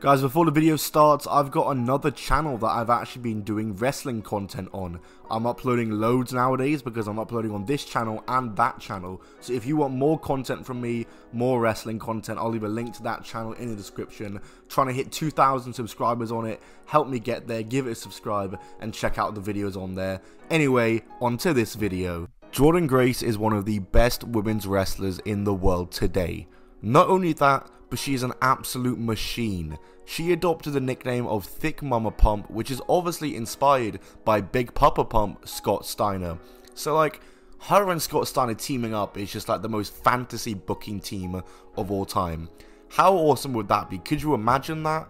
Guys, before the video starts, I've got another channel that I've actually been doing wrestling content on. I'm uploading loads nowadays because I'm uploading on this channel and that channel. So if you want more content from me, more wrestling content, I'll leave a link to that channel in the description. Trying to hit 2,000 subscribers on it. Help me get there, give it a subscribe, and check out the videos on there. Anyway, onto this video. Jordynne Grace is one of the best women's wrestlers in the world today. Not only that, but she is an absolute machine. She adopted the nickname of Thicc Mama Pump, which is obviously inspired by Big Papa Pump, Scott Steiner. So like, her and Scott Steiner teaming up is just like the most fantasy booking team of all time. How awesome would that be? Could you imagine that?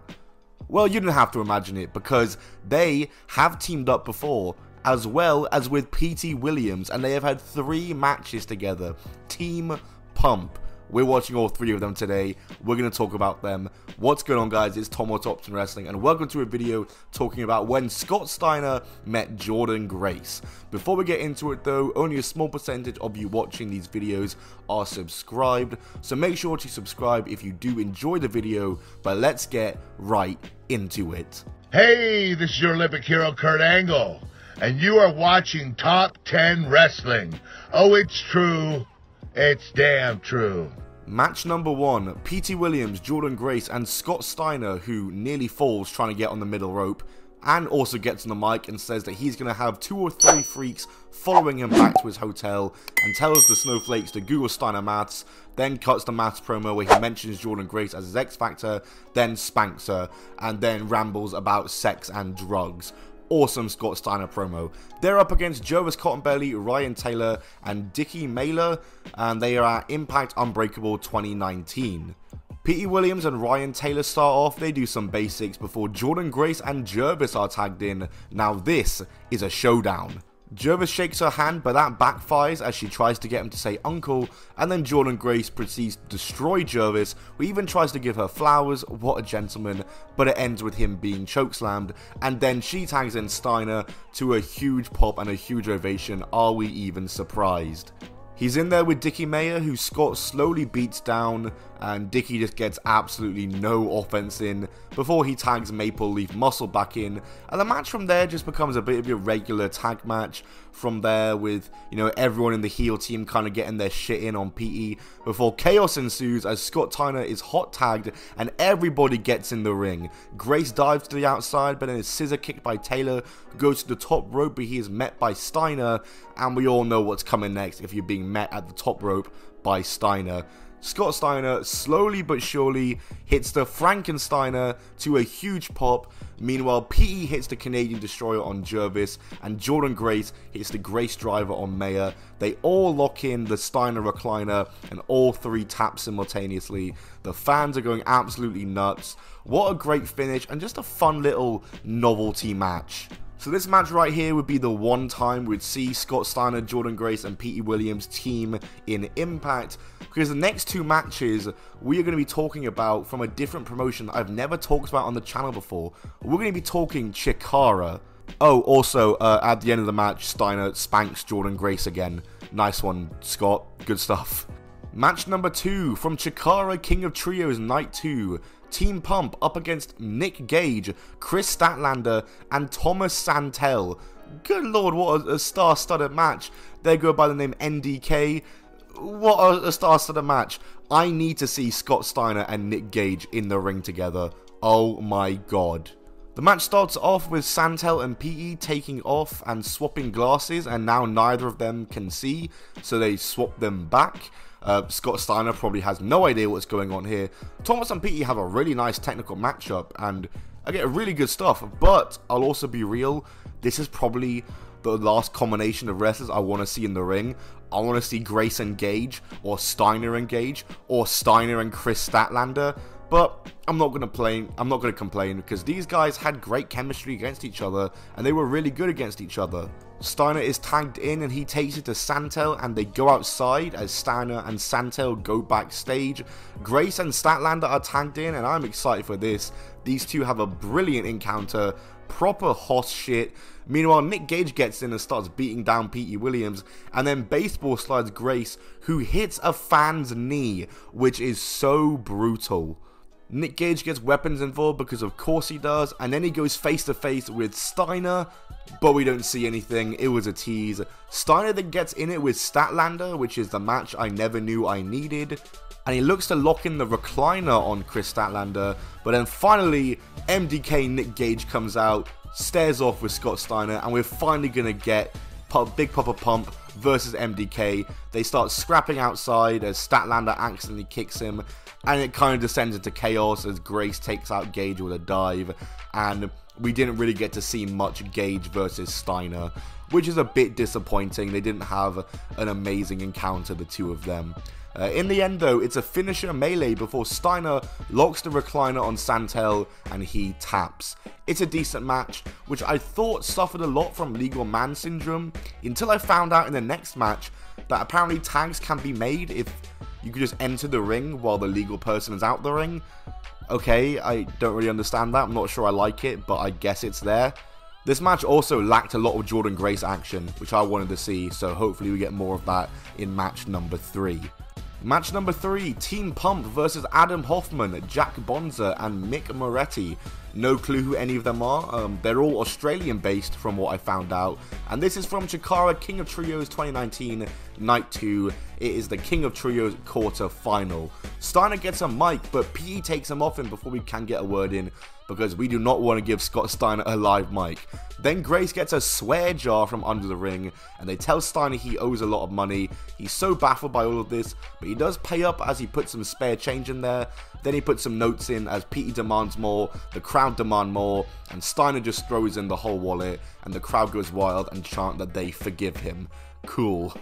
Well, you don't have to imagine it because they have teamed up before as well as with Petey Williams and they have had three matches together. Team Pump. We're watching all three of them today. We're going to talk about them. What's going on, guys? It's Tom Option Wrestling, and welcome to a video talking about when Scott Steiner met Jordynne Grace. Before we get into it, though, only a small percentage of you watching these videos are subscribed, so make sure to subscribe if you do enjoy the video, but let's get right into it. Hey, this is your Olympic hero, Kurt Angle, and you are watching Top 10 Wrestling. Oh, it's true. It's damn true. Match number one PT Williams, Jordynne Grace, and Scott Steiner, who nearly falls trying to get on the middle rope, and also gets on the mic and says that he's going to have two or three freaks following him back to his hotel and tells the snowflakes to Google Steiner maths, then cuts the maths promo where he mentions Jordan Grace as his X Factor, then spanks her, and then rambles about sex and drugs awesome Scott Steiner promo. They're up against Jervis Cottonbelly, Ryan Taylor, and Dicky Mailer, and they are at Impact Unbreakable 2019. Pete Williams and Ryan Taylor start off, they do some basics before Jordynne Grace and Jervis are tagged in. Now this is a showdown. Jervis shakes her hand, but that backfires as she tries to get him to say uncle, and then Jordynne Grace proceeds to destroy Jervis, who even tries to give her flowers, what a gentleman, but it ends with him being chokeslammed, and then she tags in Steiner to a huge pop and a huge ovation, are we even surprised? He's in there with Dicky Mayer, who Scott slowly beats down, and Dicky just gets absolutely no offense in before he tags Maple Leaf Muscle back in, and the match from there just becomes a bit of a regular tag match from there with, you know, everyone in the heel team kind of getting their shit in on PE before chaos ensues as Scott Steiner is hot tagged and everybody gets in the ring. Grace dives to the outside but then is scissor kicked by Taylor, goes to the top rope but he is met by Steiner and we all know what's coming next if you're being met at the top rope by Steiner. Scott Steiner slowly but surely hits the Frankensteiner to a huge pop. Meanwhile, PE hits the Canadian Destroyer on Jervis, and Jordynne Grace hits the Grace Driver on Mayer. They all lock in the Steiner recliner, and all three tap simultaneously. The fans are going absolutely nuts. What a great finish, and just a fun little novelty match. So this match right here would be the one time we'd see Scott Steiner, Jordynne Grace, and Petey Williams team in Impact, because the next two matches we are going to be talking about from a different promotion that I've never talked about on the channel before. We're going to be talking Chikara. Oh, also, uh, at the end of the match, Steiner spanks Jordynne Grace again. Nice one, Scott. Good stuff. Match number two from Chikara King of Trios Night 2. Team Pump up against Nick Gage, Kris Statlander, and Thomas Santel. Good lord, what a, a star-studded match. They go by the name MDK. What a, a star-studded match. I need to see Scott Steiner and Nick Gage in the ring together. Oh my god. The match starts off with Santel and PE taking off and swapping glasses, and now neither of them can see, so they swap them back. Uh, Scott Steiner probably has no idea what's going on here. Thomas and Petey have a really nice technical matchup, and I get really good stuff. But I'll also be real, this is probably the last combination of wrestlers I want to see in the ring. I want to see Grace engage, or Steiner engage, or Steiner and Kris Statlander. But I'm not gonna play. I'm not gonna complain because these guys had great chemistry against each other, and they were really good against each other. Steiner is tagged in and he takes it to Santel and they go outside as Steiner and Santel go backstage. Grace and Statlander are tagged in and I'm excited for this. These two have a brilliant encounter, proper hoss shit. Meanwhile, Nick Gage gets in and starts beating down Petey Williams, and then baseball slides Grace, who hits a fan's knee, which is so brutal. Nick Gage gets weapons involved because of course he does, and then he goes face to face with Steiner, but we don't see anything. It was a tease. Steiner then gets in it with Statlander, which is the match I never knew I needed. And he looks to lock in the recliner on Kris Statlander, but then finally MDK Nick Gage comes out, stares off with Scott Steiner, and we're finally gonna get Big Papa Pump versus MDK. They start scrapping outside as Statlander accidentally kicks him, and it kind of descends into chaos as Grace takes out Gage with a dive, and we didn't really get to see much Gage versus Steiner, which is a bit disappointing. They didn't have an amazing encounter, the two of them. Uh, in the end, though, it's a finisher melee before Steiner locks the recliner on Santel and he taps. It's a decent match, which I thought suffered a lot from legal man syndrome until I found out in the next match that apparently tags can be made if you could just enter the ring while the legal person is out the ring. Okay, I don't really understand that. I'm not sure I like it, but I guess it's there. This match also lacked a lot of Jordynne Grace action, which I wanted to see, so hopefully we get more of that in match number 3. Match number 3, Team Pump versus Adam Hoffman, Jack Bonza, and Mick Moretti. No clue who any of them are. Um, they're all Australian based from what I found out. And this is from Chikara King of Trios 2019, Night 2. It is the King of Trios quarter final. Steiner gets a mic, but PE takes him off him before we can get a word in because we do not want to give Scott Steiner a live mic. Then Grace gets a swear jar from under the ring, and they tell Steiner he owes a lot of money. He's so baffled by all of this, but he does pay up as he puts some spare change in there. Then he puts some notes in as Petey demands more, the crowd demand more, and Steiner just throws in the whole wallet, and the crowd goes wild and chant that they forgive him. Cool.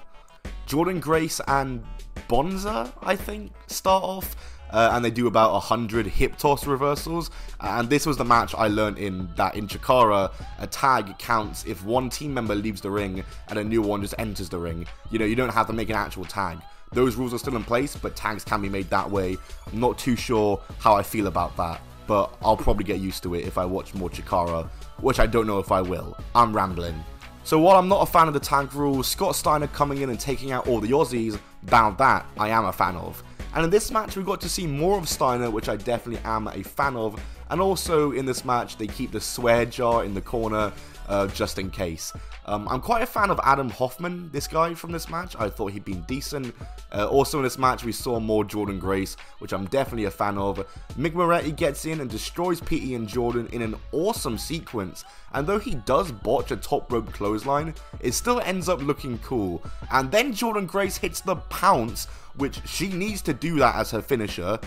Jordynne Grace and Bonza, I think, start off uh, and they do about 100 hip toss reversals. And this was the match I learned in that in Chikara, a tag counts if one team member leaves the ring and a new one just enters the ring. You know, you don't have to make an actual tag. Those rules are still in place, but tags can be made that way. I'm not too sure how I feel about that, but I'll probably get used to it if I watch more Chikara, which I don't know if I will. I'm rambling. So while I'm not a fan of the tag rules, Scott Steiner coming in and taking out all the Aussies, now that I am a fan of. And in this match, we got to see more of Steiner, which I definitely am a fan of. And also in this match, they keep the swear jar in the corner uh, just in case. Um, I'm quite a fan of Adam Hoffman, this guy from this match. I thought he'd been decent. Uh, also in this match, we saw more Jordynne Grace, which I'm definitely a fan of. Mick Moretti gets in and destroys Petey and Jordynne in an awesome sequence. And though he does botch a top rope clothesline, it still ends up looking cool. And then Jordynne Grace hits the pounce which she needs to do that as her finisher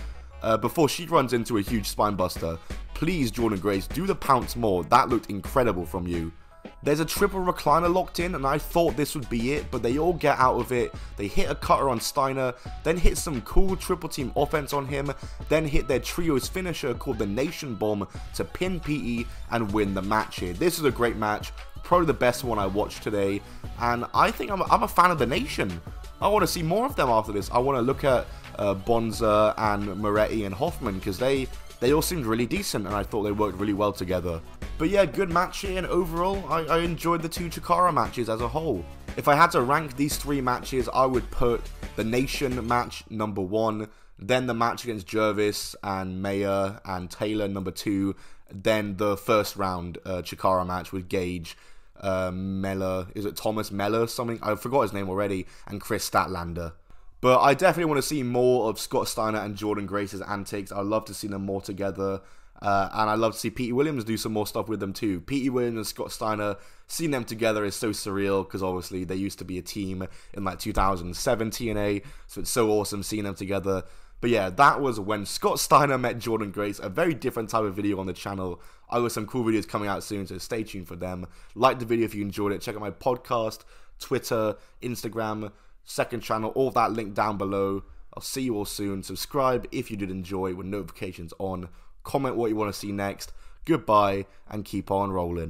uh, before she runs into a huge spinebuster. Please, Jordynne Grace, do the pounce more. That looked incredible from you. There's a triple recliner locked in, and I thought this would be it, but they all get out of it. They hit a cutter on Steiner, then hit some cool triple team offense on him, then hit their trio's finisher called the Nation Bomb to pin PE and win the match here. This is a great match, probably the best one I watched today, and I think I'm a, I'm a fan of the Nation. I want to see more of them after this. I want to look at uh, Bonza and Moretti and Hoffman because they they all seemed really decent and I thought they worked really well together. But yeah, good match here and overall I, I enjoyed the two Chikara matches as a whole. If I had to rank these three matches, I would put the Nation match number one, then the match against Jervis and Mayer and Taylor number two, then the first round uh, Chikara match with Gage uh, Meller, is it Thomas Meller something? I forgot his name already, and Kris Statlander. But I definitely want to see more of Scott Steiner and Jordynne Grace's antics. I'd love to see them more together. Uh, and I'd love to see Petey Williams do some more stuff with them too. Petey Williams and Scott Steiner, seeing them together is so surreal because obviously they used to be a team in like 2007 TNA. So it's so awesome seeing them together. But yeah, that was when Scott Steiner met Jordynne Grace, a very different type of video on the channel. I got some cool videos coming out soon, so stay tuned for them. Like the video if you enjoyed it. Check out my podcast, Twitter, Instagram, second channel, all that linked down below. I'll see you all soon. Subscribe if you did enjoy with notifications on. Comment what you want to see next. Goodbye and keep on rolling.